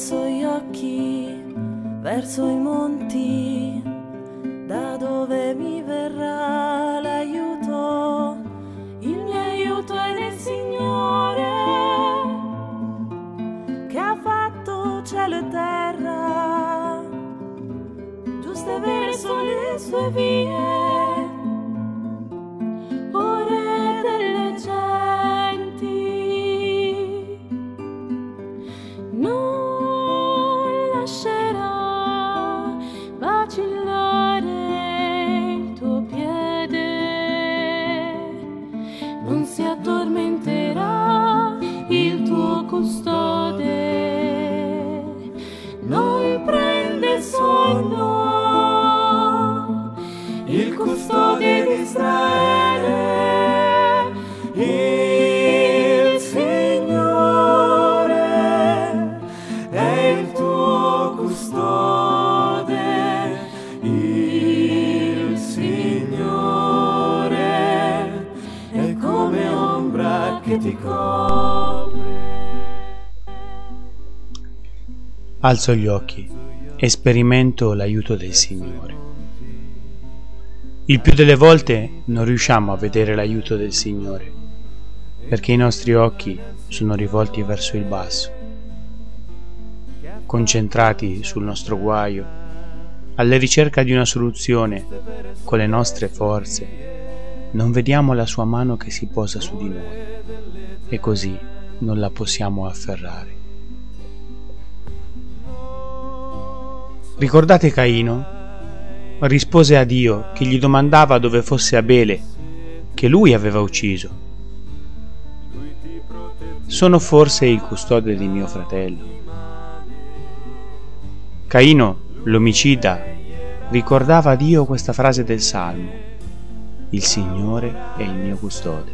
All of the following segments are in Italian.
Alzo gli occhi verso i monti, da dove mi verrà l'aiuto. Il mio aiuto è nel Signore che ha fatto cielo e terra. Giuste vere sono le sue vie. Non si che ti copre. Alzo gli occhi e sperimento l'aiuto del Signore. Il più delle volte non riusciamo a vedere l'aiuto del Signore perché i nostri occhi sono rivolti verso il basso, concentrati sul nostro guaio, alla ricerca di una soluzione con le nostre forze. Non vediamo la sua mano che si posa su di noi e così non la possiamo afferrare. Ricordate Caino? Rispose a Dio che gli domandava dove fosse Abele, che lui aveva ucciso. Sono forse il custode di mio fratello. Caino, l'omicida, ricordava a Dio questa frase del Salmo. Il Signore è il mio custode.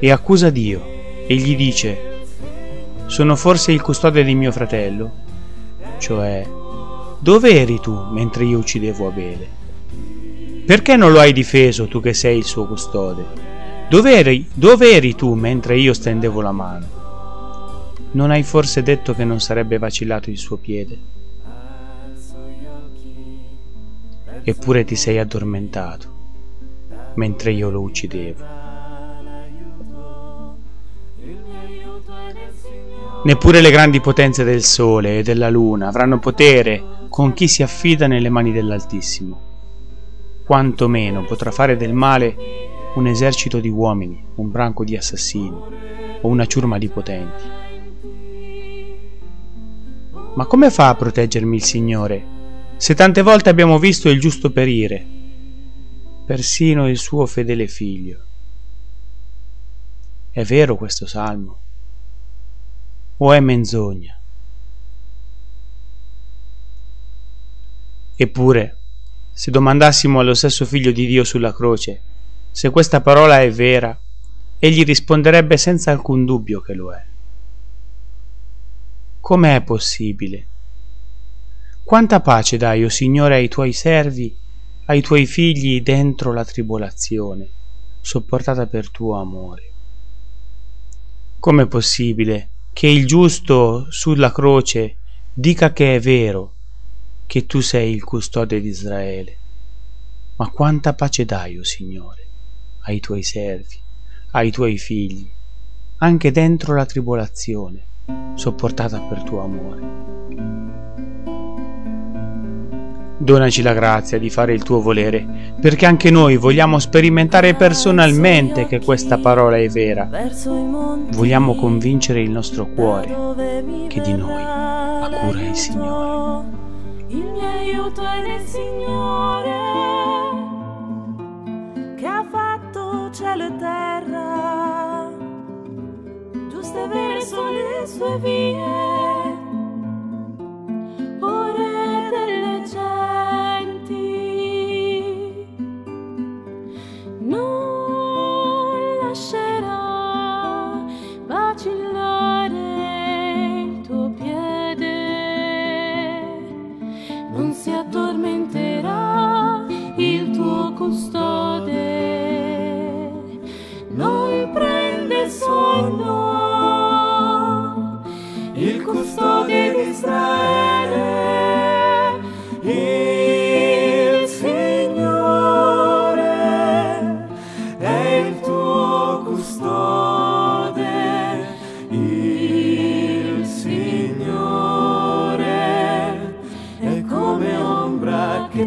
E accusa Dio e gli dice, sono forse il custode di mio fratello? Cioè, dove eri tu mentre io uccidevo Abele? Perché non lo hai difeso tu che sei il suo custode? Dove eri, dove eri tu mentre io stendevo la mano? Non hai forse detto che non sarebbe vacillato il suo piede? Eppure ti sei addormentato mentre io lo uccidevo. Neppure le grandi potenze del sole e della luna avranno potere con chi si affida nelle mani dell'Altissimo. Quanto meno potrà fare del male un esercito di uomini, un branco di assassini o una ciurma di potenti. Ma come fa a proteggermi il Signore se tante volte abbiamo visto il giusto perire, persino il suo fedele figlio? È vero questo salmo? O è menzogna? Eppure, se domandassimo allo stesso figlio di Dio sulla croce se questa parola è vera, egli risponderebbe senza alcun dubbio che lo è. Com'è possibile? Quanta pace dai, o Signore, ai tuoi servi, ai tuoi figli dentro la tribolazione, sopportata per tuo amore. Com'è possibile che il giusto sulla croce dica che è vero che tu sei il custode di Israele? Ma quanta pace dai, o Signore, ai tuoi servi, ai tuoi figli, anche dentro la tribolazione, sopportata per tuo amore. Donaci la grazia di fare il tuo volere, perché anche noi vogliamo sperimentare personalmente che questa parola è vera. Vogliamo convincere il nostro cuore che di noi ha cura il Signore. Il mio aiuto è nel Signore che ha fatto cielo e terra. Giuste e vere sono le sue vie.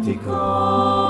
Che ti coglie